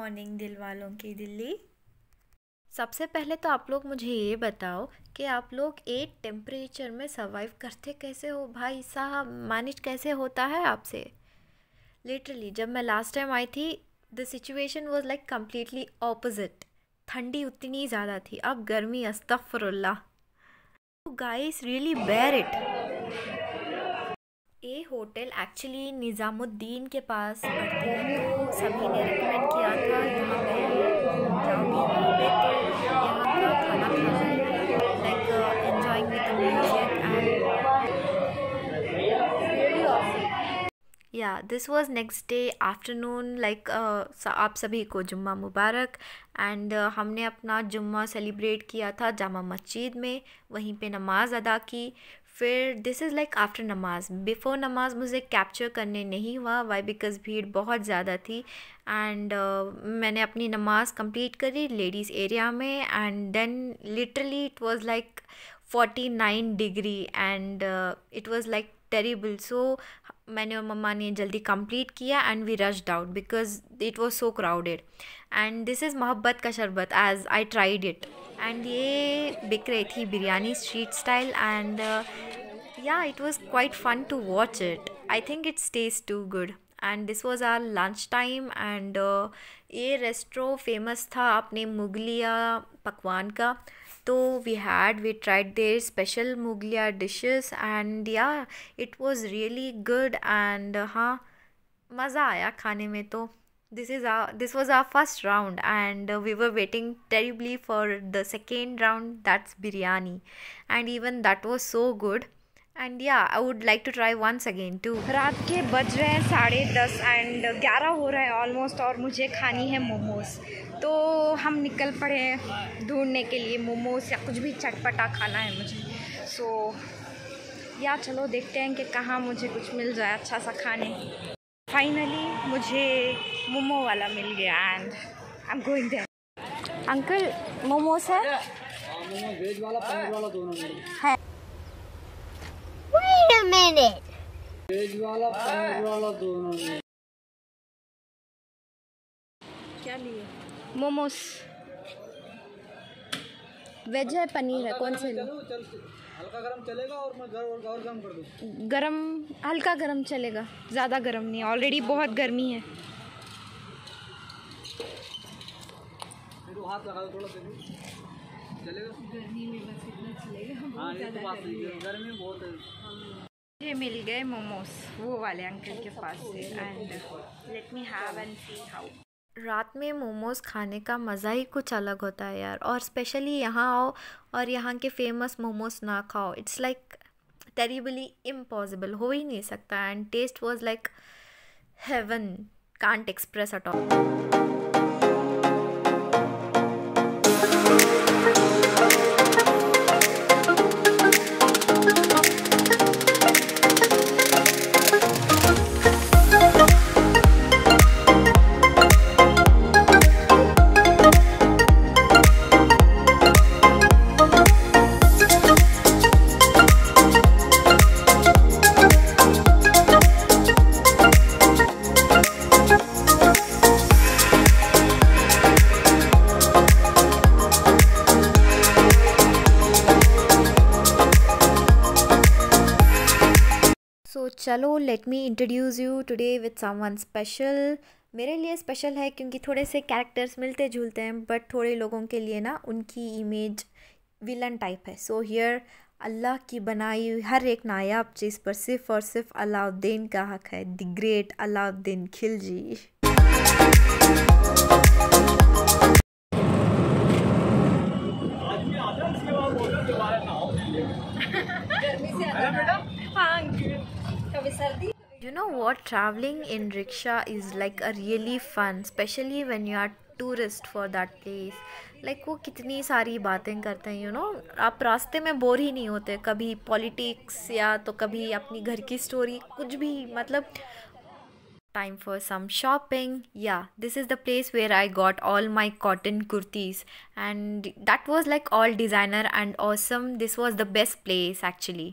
Morning दिल वालों की दिल्ली। सबसे पहले तो आप लोग मुझे ये बताओ कि आप लोग एट टेम्परेचर में सर्वाइव करते कैसे हो? भाई साहब मैनेज कैसे होता है आपसे? लिटरली जब मैं लास्ट टाइम आई थी the situation was like completely opposite ठंडी उतनी ज़्यादा थी। अब गर्मी अस्तफ़रुल्ला गाइस रियली बेयर इट ये होटल एक्चुअली निज़ामुद्दीन के पास पड़ती है तो सभी ने रिकमेंड किया था यहाँ जाऊँगी वहाँ पे तो यहाँ का खाना खाना like with music yeah this was next day afternoon like आप सभी को जुम्मा मुबारक एंड uh, हमने अपना जुम्मा सेलिब्रेट किया था जामा मस्जिद में वहीं पे नमाज़ अदा की फिर दिस इज़ लाइक आफ्टर नमाज़ बिफ़ोर नमाज़ मुझे कैप्चर करने नहीं हुआ. वाई बिकॉज़ भीड़ बहुत ज़्यादा थी. एंड uh, मैंने अपनी नमाज़ कंप्लीट करी लेडीज़ एरिया में. And then literally it was like forty nine degree and it was like terrible so मैंने और मम्मा ने जल्दी कंप्लीट किया and we rushed out because it was so crowded and this is मोहब्बत का शरबत as I tried it and ये बिक रही थी biryani street style and yeah it was quite fun to watch it I think it's taste to good and this was our lunch time and ये resto famous था अपने मुगलिया पकवान का तो we had we tried there special Mughaliya dishes and yeah it was really good and हाँ मज़ा आया खाने में तो this is our this was our first round and we were waiting terribly for the second round that's biryani. And even that was so good. And yeah I would like to try once again to रात के बज रहे हैं साढ़े दस and ग्यारह हो रहा है ऑलमोस्ट और मुझे खानी है मोमोज़। तो हम निकल पड़े हैं ढूँढने के लिए मोमोज़ या कुछ भी चटपटा खाना है मुझे। सो so, या चलो देखते हैं कि कहाँ मुझे कुछ मिल जाए अच्छा सा खाने। फाइनली मुझे मोमो वाला मिल गया and I am going there uncle momos है वेज वाला पनीर वाला दोनों है। Wait a minute. वेज वाला पनीर वाला दोनों क्या लिए? मोमोस वेज है पनीर है कौन से हल्का गरम चलेगा और मैं घर और, और गरम कर दूँ? गरम हल्का गरम चलेगा। ज़्यादा गरम नहीं ऑलरेडी बहुत गर्मी है। हाथ लगा दो थोड़ा चलेगा? गर्मी में बस इतना चलेगा हाँ ये तो है। गर्मी बहुत है। मुझे मिल गए मोमोज वो वाले अंकल के पास से and let me have and see how रात में मोमोज़ खाने का मज़ा ही कुछ अलग होता है यार। और स्पेशली यहाँ आओ और यहाँ के फ़ेमस मोमोज़ ना खाओ। इट्स लाइक टेरिबली इम्पॉसिबल हो ही नहीं सकता। And taste was like heaven can't express it at all let me introduce you today with someone special मेरे लिए स्पेशल है क्योंकि थोड़े से कैरेक्टर्स मिलते जुलते हैं बट थोड़े लोगों के लिए ना उनकी इमेज विलन टाइप है. सो हियर अल्लाह की बनाई हुई हर एक नायाब चीज़ पर सिर्फ़ और सिर्फ़ अलाउद्दीन का हक है. The great Alauddin Khilji. सर्दी you know what travelling in rickshaw is like a really fun specially when you are tourist for that place like वो कितनी सारी बातें करते हैं यू नो आप रास्ते में बोर ही नहीं होते। कभी पॉलिटिक्स या तो कभी अपनी घर की स्टोरी कुछ भी मतलब time for some shopping yeah this is the place where I got all my cotton kurtis and that was like all designer and awesome this was the best place actually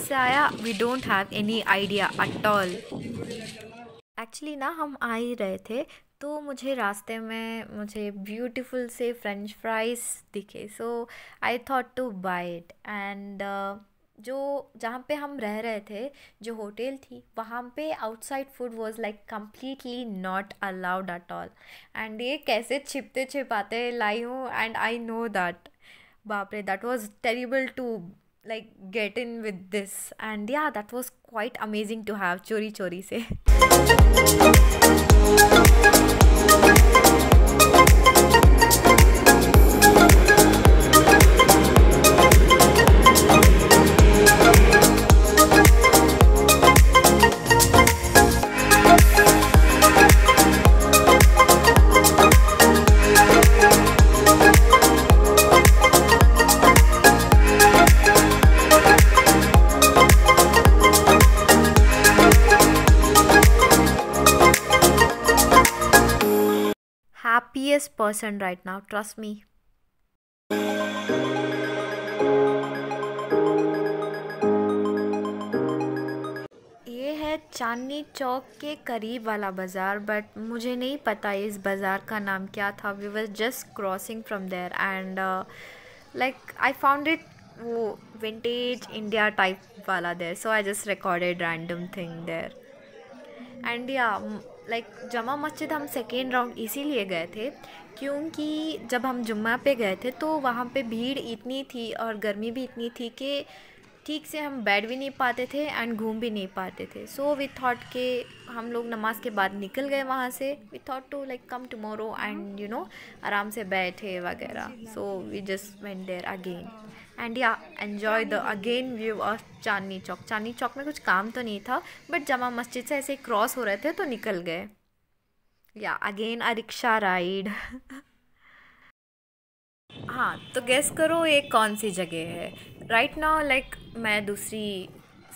से आया we don't have any idea at all actually ना, हम आ ही रहे थे तो मुझे रास्ते में, मुझे ब्यूटीफुल से फ्रेंच फ्राइज़ दिखे so I thought to buy it and जो, जहाँ पे हम रह रहे थे, जो होटल थी, वहाँ पे outside food was like completely not allowed at all and ये कैसे छिपते छिपाते लाई हूँ एंड आई नो दैट बाप रे that was terrible to like get in with this. And yeah that was quite amazing to have chori chori se person right now. Trust me. ये है चांदनी चौक के करीब वाला बाज़ार बट मुझे नहीं पता इस बाज़ार का नाम क्या था। We were just crossing from there and like I found it वो विंटेज इंडिया टाइप वाला there so I just recorded random thing there and yeah like Jama Masjid हम सेकेंड राउंड इसीलिए गए थे, क्योंकि जब हम जुम्मा पे गए थे तो वहाँ पे भीड़ इतनी थी और गर्मी भी इतनी थी कि ठीक से हम बैठ भी नहीं पाते थे एंड घूम भी नहीं पाते थे। सो वी थॉट के हम लोग नमाज़ के बाद निकल गए वहाँ से। We thought to like come tomorrow and you know आराम से बैठे वगैरह। So we just went there again and yeah enjoy the again view of Chandni Chowk Chandni Chowk में कुछ काम तो नहीं था बट जमा मस्जिद से ऐसे क्रॉस हो रहे थे तो निकल गए। Yeah again a rickshaw ride हाँ तो गैस करो ये कौन सी जगह है। राइट नाउ लाइक मैं दूसरी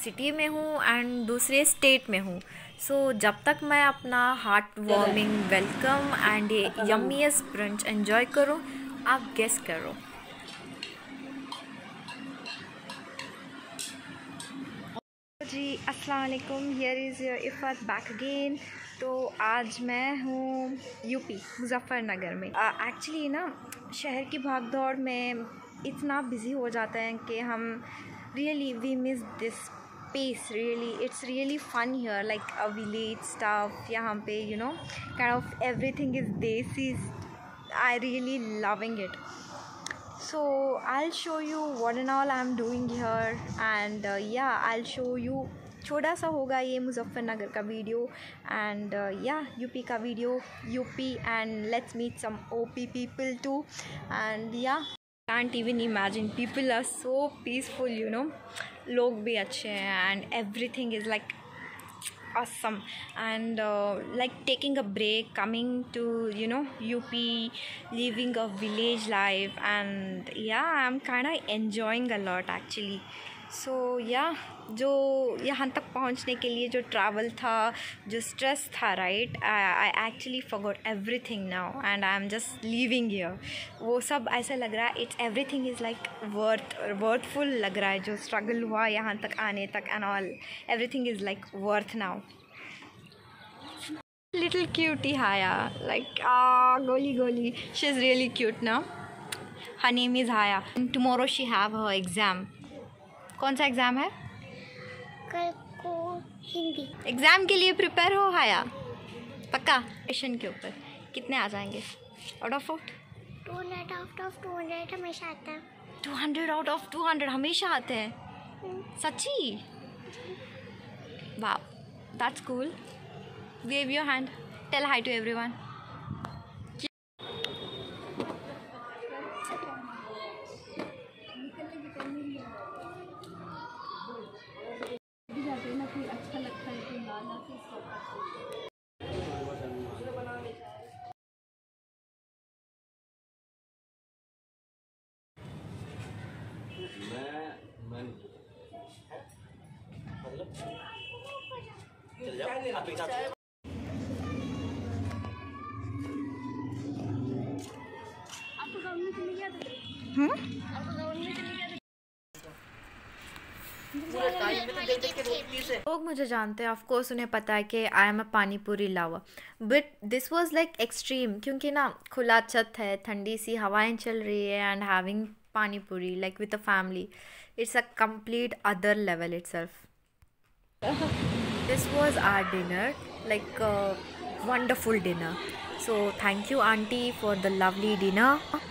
सिटी में हूँ एंड दूसरे स्टेट में हूँ। सो so, जब तक मैं अपना हार्ट वार्मिंग वेलकम एंड ये यम्मीएस्ट ब्रंच एन्जॉय करूँ आप गेस करो जी अस्सलाम वालेकुम here is your Iffat back again तो आज मैं हूँ यूपी मुजफ्फ़रनगर में। एक्चुअली uh, ना शहर की भाग दौड़ में इतना बिज़ी हो जाते हैं कि हम really we miss this pace really it's really fun here like a village staff यहाँ पे you know kind of everything is desi I really loving it so i'll show you what and all i'm doing here and uh, yeah i'll show you छोटा सा होगा ये मुजफ्फरनगर का video and yeah UP का video UP and let's meet some OP people too and yeah can't even imagine people are so peaceful you know लोग भी अच्छे हैं and everything is like awesome and like taking a break coming to you know U P living a village life and yeah I am kind I enjoying a lot actually so so, yeah yeah, जो यहाँ तक पहुँचने के लिए जो travel था जो stress था right I actually forgot everything now and I am just living here वो सब ऐसा लग रहा है it's everything is like worth worthful लग रहा है जो स्ट्रगल हुआ यहाँ तक आने तक and all everything is like worth now little cutie Haya. Like ah goli goli she's really cute now her is Haya. And tomorrow she have her exam. कौन सा एग्ज़ाम है? कल को हिंदी। एग्ज़ाम के लिए प्रिपेयर हो हाया? पक्का? क्वेश्चन के ऊपर। कितने आ जाएँगे? Out of fort two hundred out of two hundred हमेशा आता है। Two hundred out of two hundred हमेशा आते हैं? सच्ची? वाह that's cool wave your hand tell hi to every मैं देगा बेटा लोग मुझे जानते हैं ऑफकोर्स उन्हें पता है कि I am a pani puri lava but this was like extreme क्योंकि ना खुला छत है, ठंडी सी हवाएँ चल रही है and having pani puri like with a family it's a complete other level it's this was our dinner like wonderful dinner so thank you aunty for the lovely dinner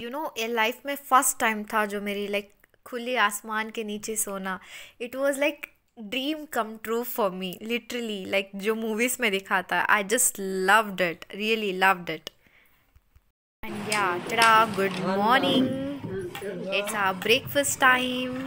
you know ये life में first time था जो मेरी like खुले आसमान के नीचे सोना। It was like dream come true for me literally like जो मूवीज़ में दिखाता है I just loved it really loved it and yeah tada good morning it's our breakfast time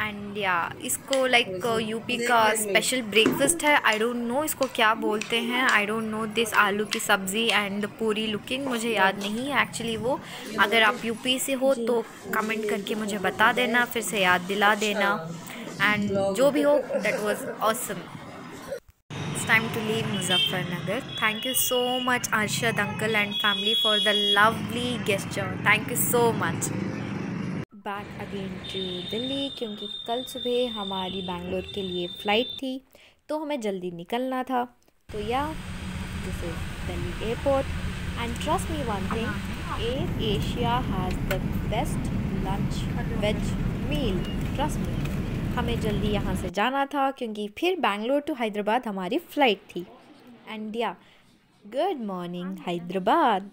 and yeah इसको लाइक यूपी का special breakfast है. I don't know इसको क्या बोलते हैं. आई डोंट नो दिस आलू की सब्ज़ी एंड पूरी लुकिंग मुझे याद नहीं है. एक्चुअली वो अगर आप यूपी से हो तो कमेंट करके मुझे बता देना फिर से याद दिला देना. एंड जो भी हो that was awesome It's time to leave Muzaffarnagar. Thank you so much Arshad uncle and family for the lovely gesture. Thank you so much. Back again to Delhi क्योंकि कल सुबह हमारी बैंगलोर के लिए फ़्लाइट थी तो हमें जल्दी निकलना था। तो yeah this is Delhi airport and trust me one thing Air Asia has the best lunch veg meal trust me हमें जल्दी यहाँ से जाना था क्योंकि फिर बैंगलोर टू हैदराबाद हमारी फ़्लाइट थी। And yeah good morning Hyderabad.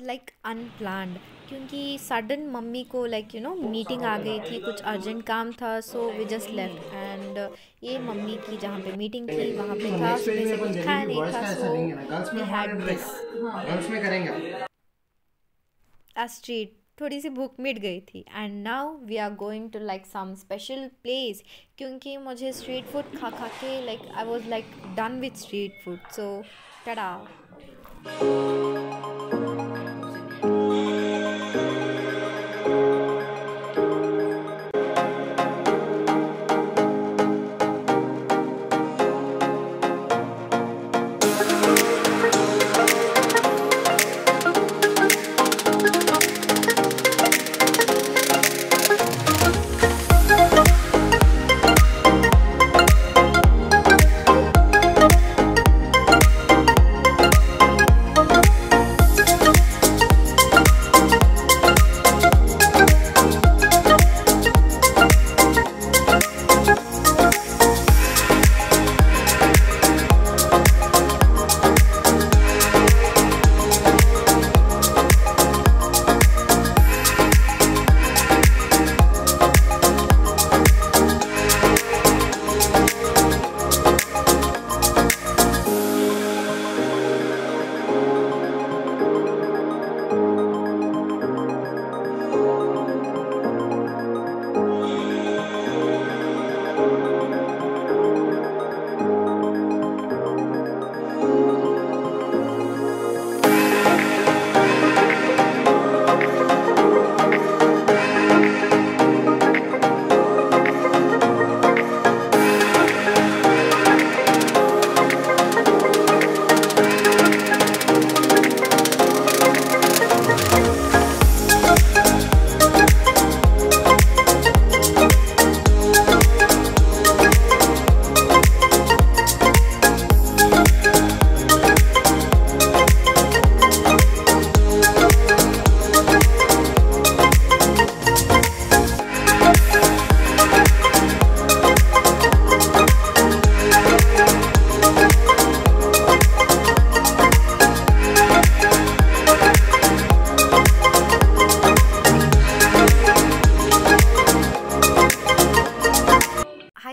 Like unplanned क्योंकि सडन मम्मी को लाइक यू नो मीटिंग आ गई थी कुछ अर्जेंट काम था so we just left and ये मम्मी की जहाँ पे मीटिंग थी वहाँ पे था सुबह से कुछ खाया नहीं था so we had this girls में करेंगे। A street थोड़ी सी भूख मिट गई थी and now we are going to like some special place क्योंकि मुझे स्ट्रीट फ़ूड खा खा के like I was like done with street food so tada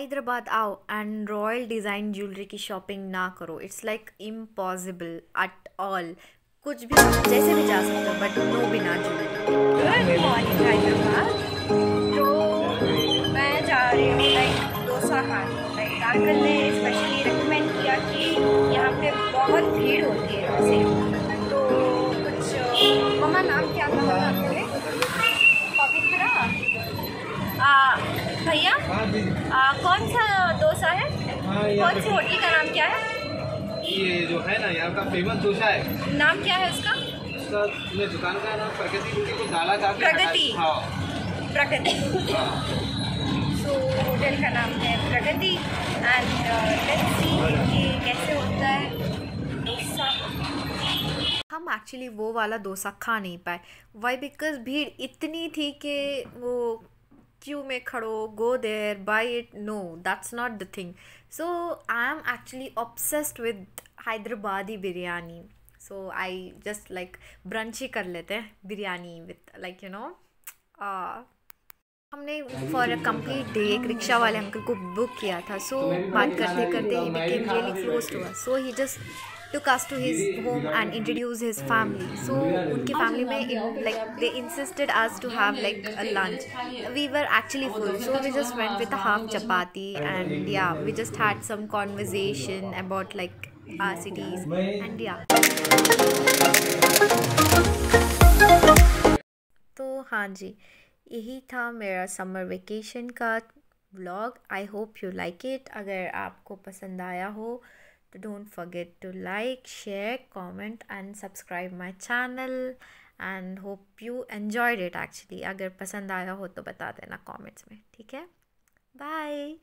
Hyderabad आओ एंड रॉयल डिज़ाइन ज्वेलरी की शॉपिंग ना करो. It's like impossible at all कुछ भी जैसे भी जा सकते हो बट नो बिना ज्वेलरी तो मैं जा रही हूँ लाइक डोसा खाने. लाइक अंकल ने स्पेशली रिकमेंड किया कि यहाँ पे बहुत भीड़ होती है वैसे. तो कुछ मम्मा नाम क्या था? मम्मा आपके पवित्रा कौन सा डोसा है? हाँ, कौन सी होटल का नाम क्या है? ये जो है ना यहाँ का फ़ेमस डोसा है। नाम क्या है उसका? उसका मैं दुकान का नाम प्रगति को डाला का प्रगति। हाँ। प्रगति। हाँ। सो होटल का नाम है प्रगति एंड लेट्स सी कि कैसे होता है डोसा। हम एक्चुअली वो वाला डोसा खा नहीं पाए। वाई बिकॉज़ भीड़ इतनी थी कि वो क्यू में खड़ो? Go there buy it no that's not the thing so I am actually obsessed with Hyderabadi biryani so I just like brunch ही कर लेते हैं biryani with like you know हमने फॉर अ कंप्लीट डे एक rickshaw वाले uncle को book किया था। So so, बात करते करते ही became really close to us so he just to his home and introduced his family so उनकी family में like they insisted us to have like a lunch we were actually full so we just went with a half chapati and yeah we just had some conversation about like our cities and yeah तो हाँ जी यही था मेरा summer vacation का vlog I hope you like it अगर आपको पसंद आया हो तो don't forget to like share comment and subscribe my channel and hope you enjoyed it actually अगर पसंद आया हो तो बता देना कमेंट्स में, ठीक है? बाय